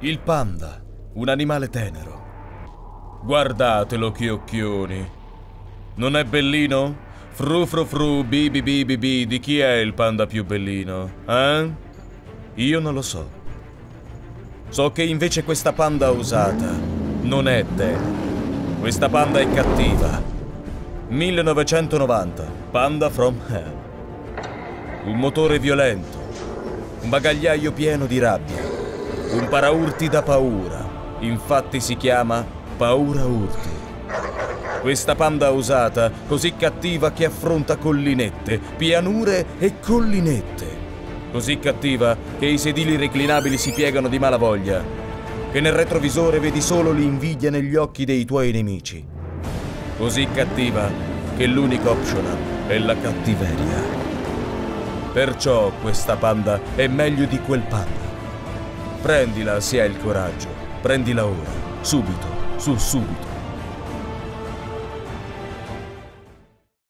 Il panda, un animale tenero. Guardatelo che occhioni. Non è bellino? Fru fru fru, bi bi bi bi bi, di chi è il panda più bellino? Eh? Io non lo so. So che invece questa panda usata non è tenera. Questa panda è cattiva. 1990, Panda from Hell. Un motore violento, un bagagliaio pieno di rabbia, un paraurti da paura. Infatti si chiama Paura Urti. Questa panda usata, così cattiva che affronta collinette, pianure e collinette. Così cattiva che i sedili reclinabili si piegano di malavoglia, che nel retrovisore vedi solo l'invidia negli occhi dei tuoi nemici. Così cattiva che l'unico optional è la cattiveria. Perciò questa panda è meglio di quel panda. Prendila se hai il coraggio, prendila ora, subito, sul subito.